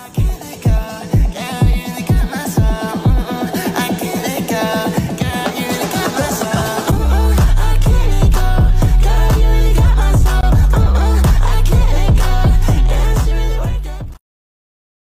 I can't